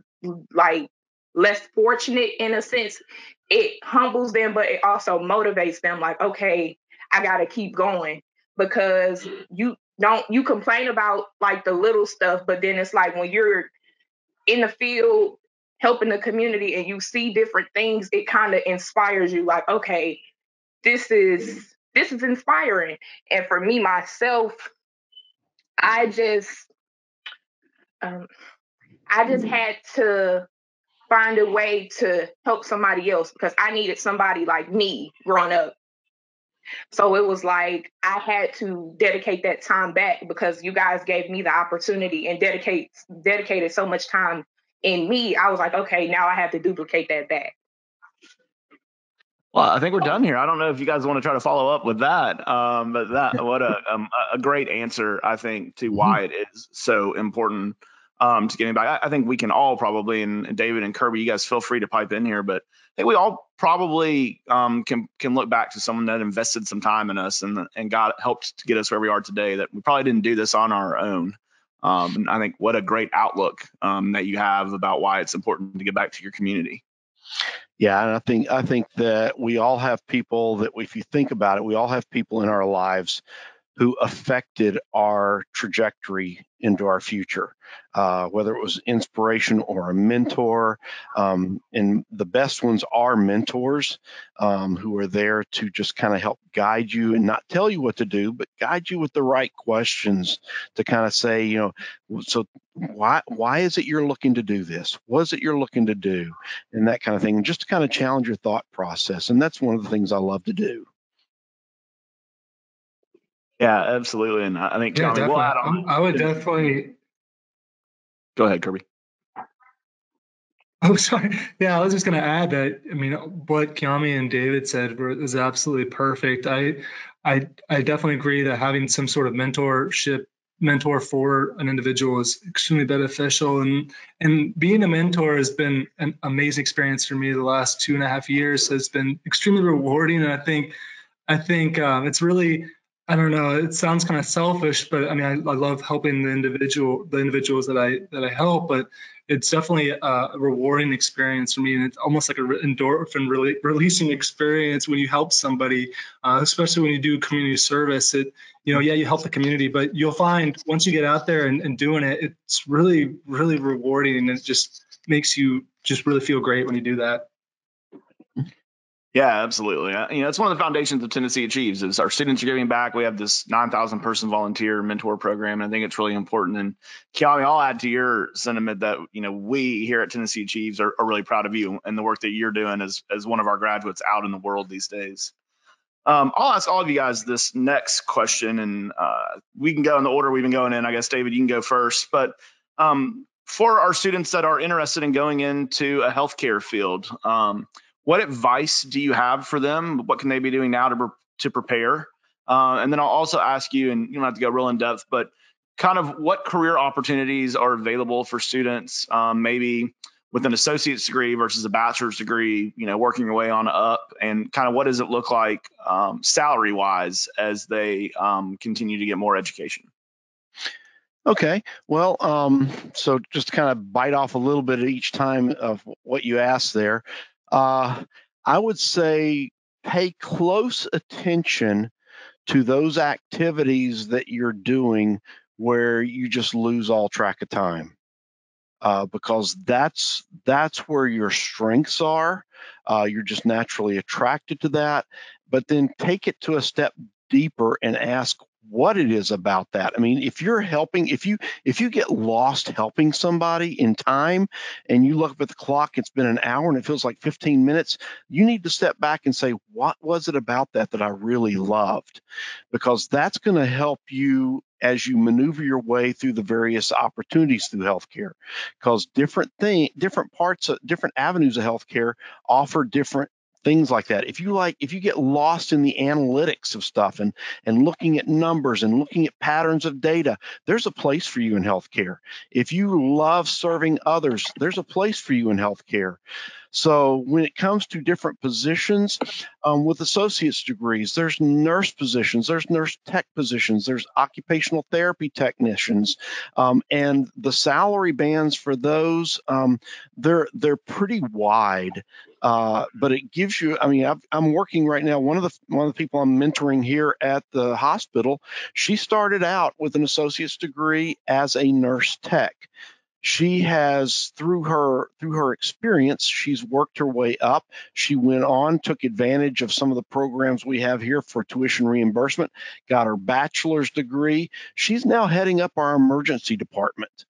like less fortunate in a sense, it humbles them, but it also motivates them like, okay, I got to keep going because you don't, you complain about like the little stuff, but then it's like when you're in the field helping the community and you see different things, it kind of inspires you like, okay, this is this is inspiring. And for me myself, I just um, I just had to find a way to help somebody else because I needed somebody like me growing up. So it was like I had to dedicate that time back because you guys gave me the opportunity and dedicate dedicated so much time in me. I was like, okay, now I have to duplicate that back. Well, I think we're done here. I don't know if you guys want to try to follow up with that, um, but that what a um, a great answer I think to why it is so important um, to getting back. I, I, think we can all probably, and David and Kirby, you guys feel free to pipe in here, but I think we all probably um, can can look back to someone that invested some time in us and and got helped to get us where we are today. That we probably didn't do this on our own. Um, and I think what a great outlook um, that you have about why it's important to get back to your community. Yeah, and I think I think that we all have people that, if you think about it, we all have people in our lives who affected our trajectory into our future, uh, whether it was inspiration or a mentor. Um, and the best ones are mentors um, who are there to just kind of help guide you and not tell you what to do, but guide you with the right questions to kind of say, you know, so why why is it you're looking to do this? What is it you're looking to do? And that kind of thing, and just to kind of challenge your thought process. And that's one of the things I love to do. Yeah, absolutely. And I think yeah, we'll add on. I would definitely. Go ahead, Kirby. Oh, sorry. Yeah, I was just going to add that. I mean, what Kiami and David said was absolutely perfect. I, I, I definitely agree that having some sort of mentorship mentor for an individual is extremely beneficial and and being a mentor has been an amazing experience for me the last two and a half years has been extremely rewarding and i think i think um, it's really I don't know. It sounds kind of selfish, but I mean, I, I, love helping the individual, the individuals that I that I help. But it's definitely a rewarding experience for me, and it's almost like an endorphin really releasing experience when you help somebody, uh, especially when you do community service. It, you know, yeah, you help the community, but you'll find once you get out there and, and doing it, it's really, really rewarding, and it just makes you just really feel great when you do that. Yeah, absolutely. Uh, you know, it's one of the foundations of Tennessee Achieves is our students are giving back. We have this 9,000 person volunteer mentor program, and I think it's really important. And Kiami, I'll add to your sentiment that you know we here at Tennessee Achieves are, are really proud of you and the work that you're doing as as one of our graduates out in the world these days. Um, I'll ask all of you guys this next question, and uh, we can go in the order we've been going in. I guess David, you can go first. But um, for our students that are interested in going into a healthcare field. Um, what advice do you have for them? What can they be doing now to, to prepare? Uh, and then I'll also ask you, and you don't have to go real in depth, but kind of what career opportunities are available for students, um, maybe with an associate's degree versus a bachelor's degree, you know, working your way on up, and kind of what does it look like um, salary wise as they um, continue to get more education? Okay, well, um, so just to kind of bite off a little bit each time of what you asked there. Uh, I would say pay close attention to those activities that you're doing where you just lose all track of time. Uh, because that's that's where your strengths are. Uh, you're just naturally attracted to that. But then take it to a step deeper and ask what it is about that. I mean, if you're helping, if you if you get lost helping somebody in time and you look up at the clock, it's been an hour and it feels like 15 minutes, you need to step back and say, what was it about that that I really loved? Because that's going to help you as you maneuver your way through the various opportunities through healthcare because different thing different parts of different avenues of healthcare offer different things like that. If you like, if you get lost in the analytics of stuff and and looking at numbers and looking at patterns of data, there's a place for you in healthcare. If you love serving others, there's a place for you in healthcare. So when it comes to different positions um, with associate's degrees, there's nurse positions, there's nurse tech positions, there's occupational therapy technicians, um, and the salary bands for those um, they're they're pretty wide. Uh, but it gives you. I mean, i am working right now. One of the one of the people I'm mentoring here at the hospital, she started out with an associate's degree as a nurse tech she has through her through her experience she's worked her way up. She went on took advantage of some of the programs we have here for tuition reimbursement got her bachelor's degree. She's now heading up our emergency department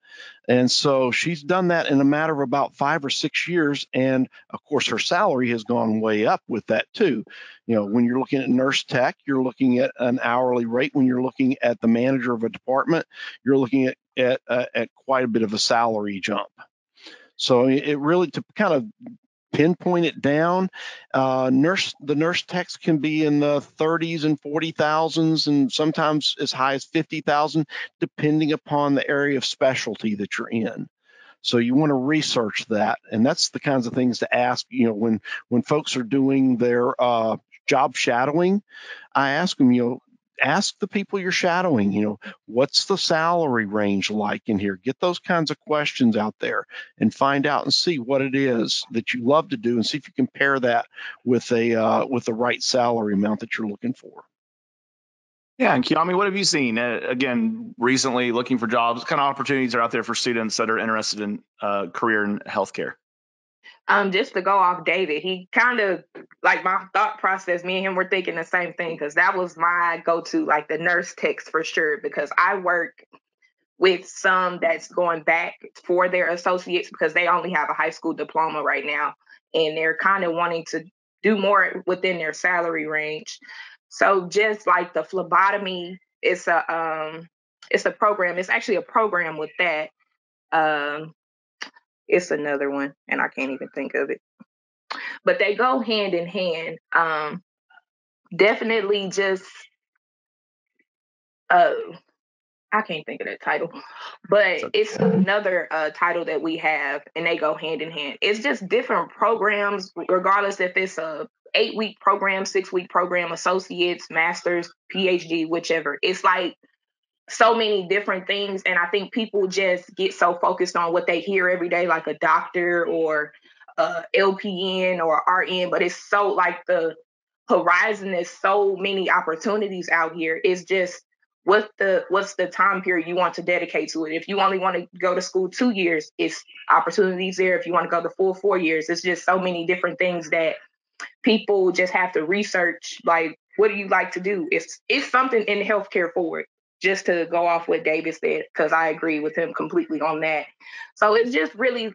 and so she's done that in a matter of about five or six years and of course her salary has gone way up with that too you know when you're looking at nurse tech you're looking at an hourly rate when you're looking at the manager of a department you're looking at at, uh, at quite a bit of a salary jump. So it really to kind of pinpoint it down, uh, nurse the nurse techs can be in the 30s and 40 thousands, and sometimes as high as 50 thousand, depending upon the area of specialty that you're in. So you want to research that, and that's the kinds of things to ask. You know, when when folks are doing their uh, job shadowing, I ask them, you know, ask the people you're shadowing, you know, what's the salary range like in here? Get those kinds of questions out there and find out and see what it is that you love to do and see if you can pair that with a uh, with the right salary amount that you're looking for. Yeah, and Kiami, what have you seen? Uh, again, recently looking for jobs, what kind of opportunities are out there for students that are interested in uh, career in healthcare? Um, just to go off David, he kind of like my thought process. Me and him were thinking the same thing because that was my go-to, like the nurse techs for sure. Because I work with some that's going back for their associates because they only have a high school diploma right now, and they're kind of wanting to do more within their salary range. So just like the phlebotomy it's a um it's a program. It's actually a program with that. Um, it's another one, and I can't even think of it. But they go hand in hand. Um, definitely just uh I can't think of that title, but it's another uh, title that we have, and they go hand in hand. It's just different programs, regardless if it's a eight week program, six week program, associates, masters, PhD, whichever. It's like so many different things, and I think people just get so focused on what they hear every day, like a doctor or uh, LPN or RN, but it's so like the horizon is so many opportunities out here. It's just what the what's the time period you want to dedicate to it? If you only want to go to school two years it's opportunities there. If you want to go the full four years it's just so many different things that people just have to research like what do you like to do? It's it's something in healthcare forward just to go off what david said because i agree with him completely on that so it's just really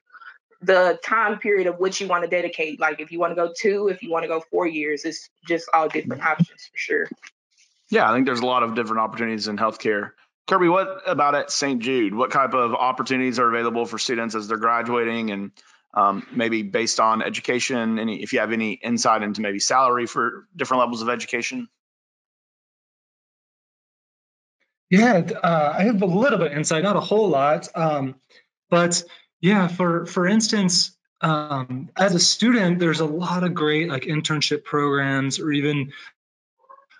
the time period of which you want to dedicate like if you want to go two if you want to go four years it's just all different options for sure yeah, I think there's a lot of different opportunities in healthcare. Kirby, what about at St. Jude? What type of opportunities are available for students as they're graduating, and um, maybe based on education? Any, if you have any insight into maybe salary for different levels of education? Yeah, uh, I have a little bit of insight, not a whole lot, um, but yeah, for for instance, um, as a student, there's a lot of great like internship programs or even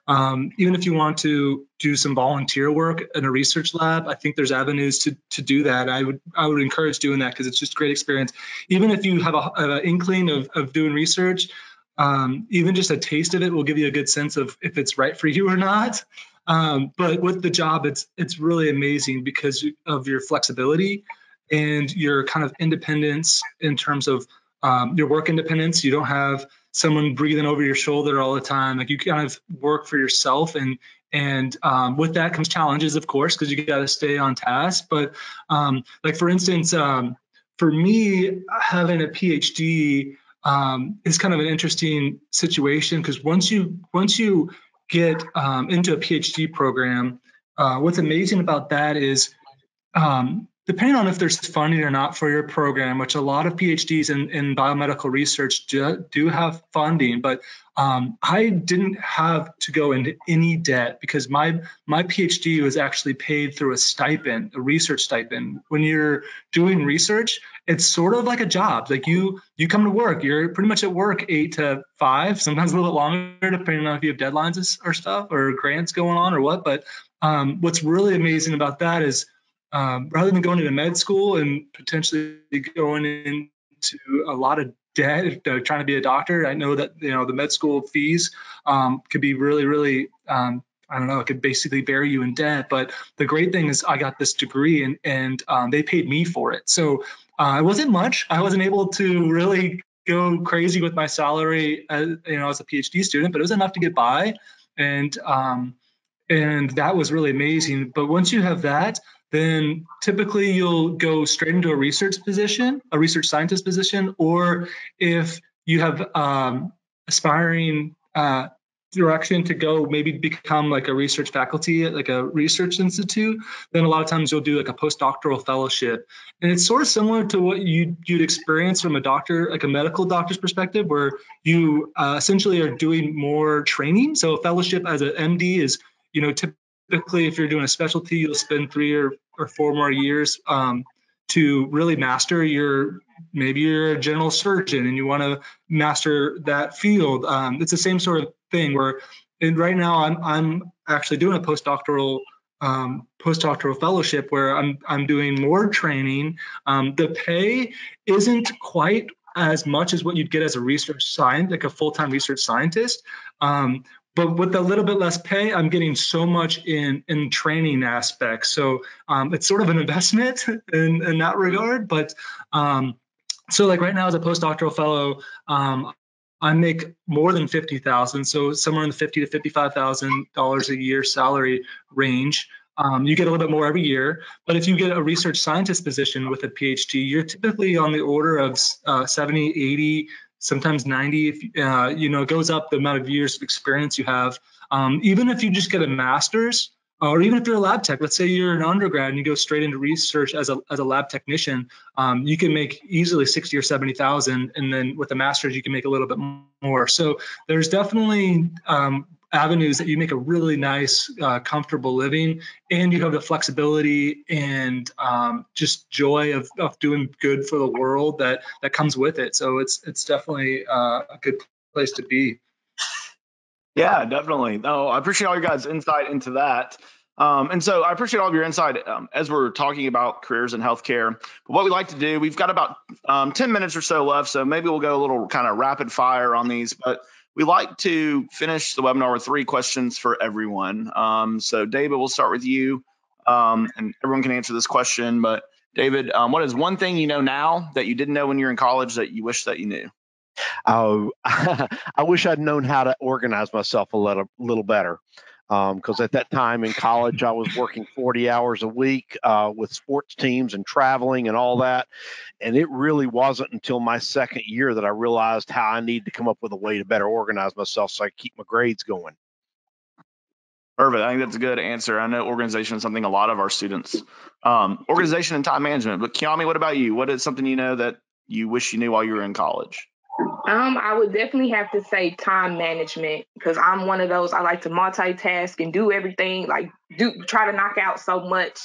um, even if you want to do some volunteer work in a research lab, I think there's avenues to to do that. I would I would encourage doing that because it's just great experience. Even if you have an inkling of of doing research, um, even just a taste of it will give you a good sense of if it's right for you or not. Um, but with the job, it's it's really amazing because of your flexibility and your kind of independence in terms of um, your work independence. You don't have someone breathing over your shoulder all the time. Like you kind of work for yourself, and and um, with that comes challenges, of course, because you got to stay on task. But um, like for instance, um, for me, having a PhD um, is kind of an interesting situation because once you once you get um, into a PhD program, uh, what's amazing about that is um, depending on if there's funding or not for your program, which a lot of PhDs in, in biomedical research do, do have funding, but um, I didn't have to go into any debt because my my PhD was actually paid through a stipend, a research stipend. When you're doing research, it's sort of like a job. Like you you come to work, you're pretty much at work eight to five, sometimes a little bit longer, depending on if you have deadlines or stuff or grants going on or what. But um, what's really amazing about that is um, rather than going into med school and potentially going into a lot of debt uh, trying to be a doctor i know that you know the med school fees um, could be really really um, i don't know it could basically bury you in debt. But the great thing is i got this degree and and um, they paid me for it. So uh, it wasn't much. I wasn't able to really go crazy with my salary as you know as a phd student but it was enough to get by. And um, and that was really amazing. But once you have that then typically you'll go straight into a research position, a research scientist position, or if you have um, aspiring uh, direction to go maybe become like a research faculty at like a research institute, then a lot of times you'll do like a postdoctoral fellowship. And it's sort of similar to what you, you'd experience from a doctor, like a medical doctor's perspective, where you uh, essentially are doing more training. So a fellowship as an MD is, you know, typically typically if you're doing a specialty you'll spend three or, or four more years um, to really master your maybe you're a general surgeon and you want to master that field um, it's the same sort of thing where and right now i'm, I'm actually doing a postdoctoral um, postdoctoral fellowship where i'm, I'm doing more training um, the pay isn't quite as much as what you'd get as a research scientist, like a full-time research scientist. Um, but with a little bit less pay i'm getting so much in in training aspects. So um, it's sort of an investment in, in that regard. But um, so like right now as a postdoctoral fellow um, i make more than 50000 so somewhere in the 50 to 55000 dollars a year salary range. Um, you get a little bit more every year but if you get a research scientist position with a phd you're typically on the order of uh, 70 80 sometimes 90 if uh, you know it goes up the amount of years of experience you have um, even if you just get a master's or even if you're a lab tech, let's say you're an undergrad and you go straight into research as a, as a lab technician, um, you can make easily 60 or 70,000. And then with a master's, you can make a little bit more. So there's definitely um, avenues that you make a really nice, uh, comfortable living and you have the flexibility and um, just joy of, of doing good for the world that, that comes with it. So it's, it's definitely uh, a good place to be. Yeah, definitely. No, I appreciate all your guys' insight into that. Um, and so I appreciate all of your insight um, as we're talking about careers in healthcare. But what we like to do, we've got about um, 10 minutes or so left, so maybe we'll go a little kind of rapid fire on these. But we like to finish the webinar with three questions for everyone. Um, so, David, we'll start with you, um, and everyone can answer this question. But, David, um, what is one thing you know now that you didn't know when you were in college that you wish that you knew? Oh, I wish I'd known how to organize myself a little, little better because um, at that time in college I was working 40 hours a week uh, with sports teams and traveling and all that. And it really wasn't until my second year that I realized how I need to come up with a way to better organize myself so I keep my grades going. Perfect. I think that's a good answer. I know organization is something a lot of our students, um, organization and time management. But Kiami, what about you? What is something you know that you wish you knew while you were in college? Um, I would definitely have to say time management because I'm one of those I like to multitask and do everything, like do try to knock out so much.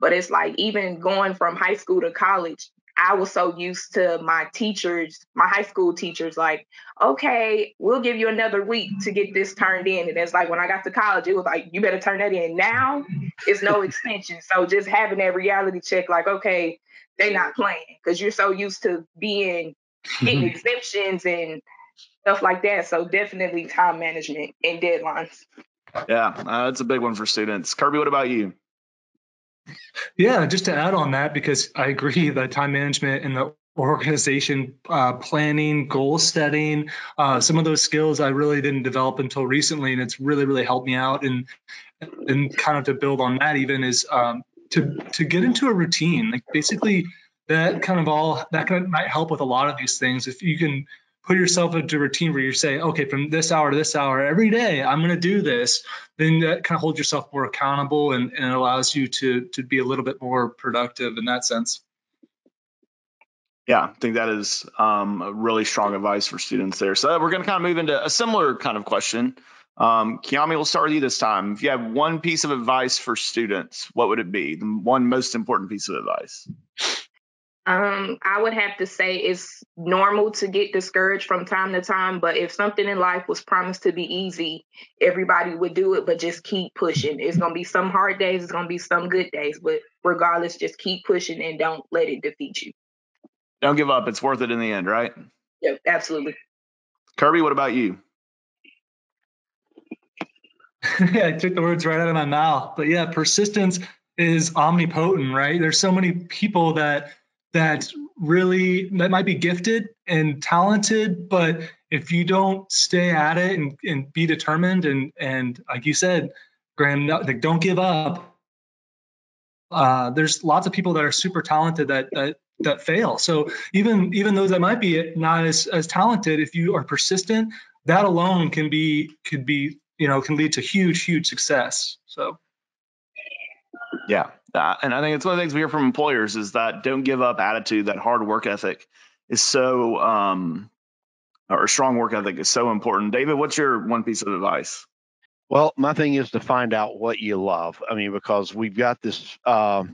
But it's like even going from high school to college, I was so used to my teachers, my high school teachers, like, okay, we'll give you another week to get this turned in. And it's like when I got to college, it was like, you better turn that in now. It's no extension. So just having that reality check, like, okay, they're not playing because you're so used to being getting exemptions and stuff like that. So definitely time management and deadlines. Yeah, uh, that's a big one for students. Kirby, what about you? Yeah, just to add on that, because I agree that time management and the organization uh, planning, goal setting, uh, some of those skills I really didn't develop until recently, and it's really really helped me out. And and kind of to build on that, even is um, to to get into a routine, like basically that kind of all that kind of might help with a lot of these things if you can put yourself into a routine where you say okay from this hour to this hour every day i'm going to do this then that kind of holds yourself more accountable and, and it allows you to to be a little bit more productive in that sense yeah i think that is um, a really strong advice for students there so we're going to kind of move into a similar kind of question um, Kiami, we'll start with you this time. If you have one piece of advice for students, what would it be? The one most important piece of advice. Um, I would have to say it's normal to get discouraged from time to time, but if something in life was promised to be easy, everybody would do it, but just keep pushing. It's going to be some hard days, it's going to be some good days, but regardless, just keep pushing and don't let it defeat you. Don't give up. It's worth it in the end, right? Yep, absolutely. Kirby, what about you? yeah, I took the words right out of my mouth. But yeah, persistence is omnipotent, right? There's so many people that that really that might be gifted and talented but if you don't stay at it and, and be determined and and like you said graham like don't give up uh, there's lots of people that are super talented that that that fail. So even even those that might be not as as talented if you are persistent that alone can be could be you know can lead to huge huge success. So. Yeah that. And I think it's one of the things we hear from employers is that don't give up attitude, that hard work ethic is so, um, or strong work ethic is so important. David, what's your one piece of advice? Well, my thing is to find out what you love. I mean, because we've got this, uh,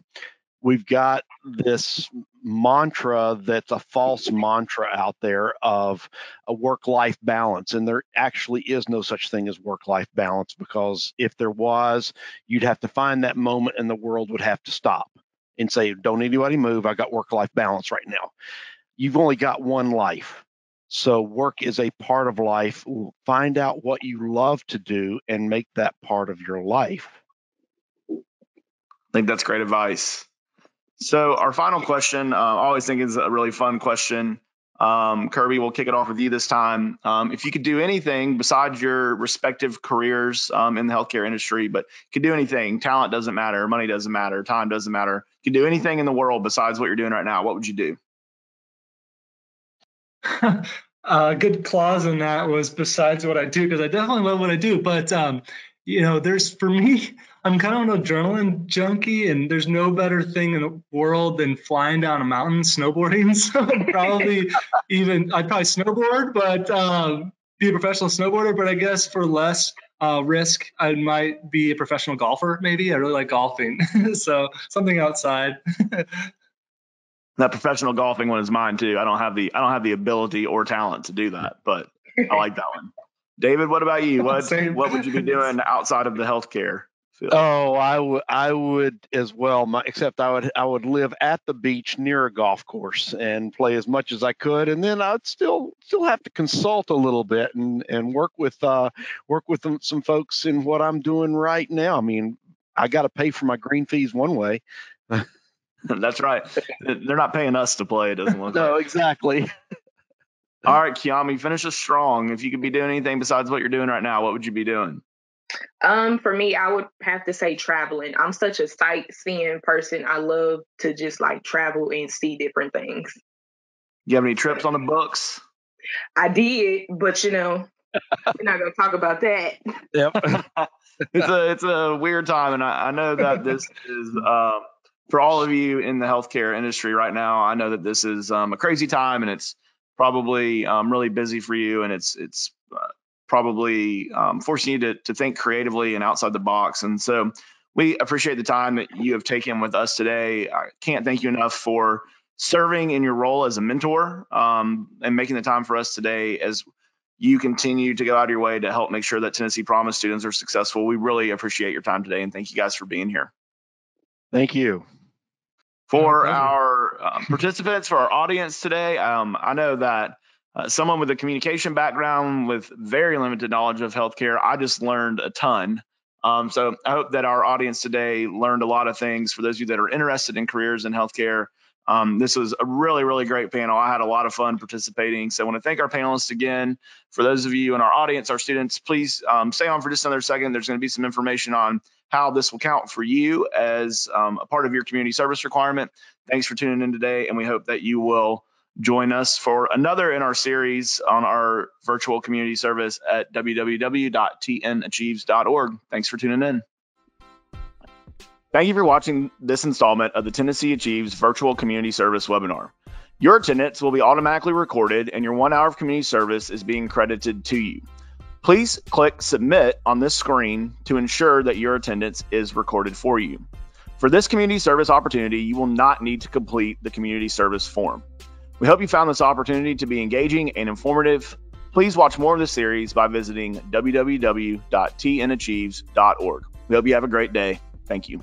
we've got this mantra that's a false mantra out there of a work life balance. And there actually is no such thing as work life balance because if there was, you'd have to find that moment and the world would have to stop and say, Don't anybody move. I got work life balance right now. You've only got one life. So, work is a part of life. Find out what you love to do and make that part of your life. I think that's great advice. So our final question, uh, I always think is a really fun question. Um, Kirby, we'll kick it off with you this time. Um, if you could do anything besides your respective careers um, in the healthcare industry, but could do anything, talent doesn't matter, money doesn't matter, time doesn't matter. Could do anything in the world besides what you're doing right now. What would you do? a uh, good clause in that was besides what I do, because I definitely love what I do. But um, you know, there's for me, I'm kind of an adrenaline junkie, and there's no better thing in the world than flying down a mountain snowboarding. So I'd probably even I'd probably snowboard, but um, be a professional snowboarder. But I guess for less uh, risk, I might be a professional golfer. Maybe I really like golfing, so something outside. that professional golfing one is mine too. I don't have the I don't have the ability or talent to do that, but I like that one. David, what about you? What what would you be doing outside of the healthcare? Field? Oh, I would I would as well. My, except I would I would live at the beach near a golf course and play as much as I could, and then I'd still still have to consult a little bit and and work with uh work with some folks in what I'm doing right now. I mean, I got to pay for my green fees one way. That's right. They're not paying us to play. It doesn't look. no, like. exactly. All right, Kiami, finish us strong. If you could be doing anything besides what you're doing right now, what would you be doing? Um, for me, I would have to say traveling. I'm such a sightseeing person. I love to just like travel and see different things. You have any trips on the books? I did, but you know, we're not gonna talk about that. Yep. it's a it's a weird time, and I, I know that this is uh, for all of you in the healthcare industry right now. I know that this is um, a crazy time, and it's probably um, really busy for you, and it's it's probably um, forcing you to to think creatively and outside the box. And so we appreciate the time that you have taken with us today. I can't thank you enough for serving in your role as a mentor um, and making the time for us today as you continue to go out of your way to help make sure that Tennessee Promise students are successful. We really appreciate your time today and thank you guys for being here. Thank you. For our uh, participants, for our audience today, um, I know that uh, someone with a communication background with very limited knowledge of healthcare, I just learned a ton. Um, so I hope that our audience today learned a lot of things. For those of you that are interested in careers in healthcare, um, this was a really, really great panel. I had a lot of fun participating. So I want to thank our panelists again. For those of you in our audience, our students, please um, stay on for just another second. There's going to be some information on how this will count for you as um, a part of your community service requirement. Thanks for tuning in today, and we hope that you will join us for another in our series on our virtual community service at www.tnachieves.org. Thanks for tuning in. Thank you for watching this installment of the Tennessee Achieves Virtual Community Service webinar. Your attendance will be automatically recorded and your one hour of community service is being credited to you. Please click Submit on this screen to ensure that your attendance is recorded for you. For this community service opportunity, you will not need to complete the community service form. We hope you found this opportunity to be engaging and informative. Please watch more of this series by visiting www.tnachieves.org. We hope you have a great day. Thank you.